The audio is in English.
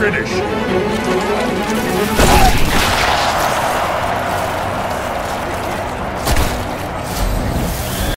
Finish.